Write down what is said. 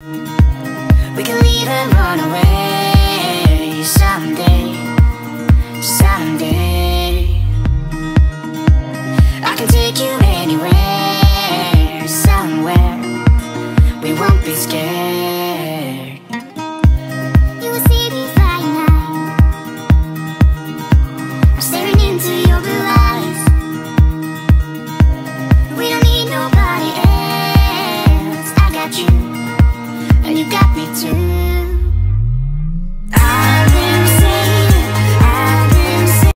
We can leave and run away someday, someday. I can take you anywhere, somewhere. We won't be scared.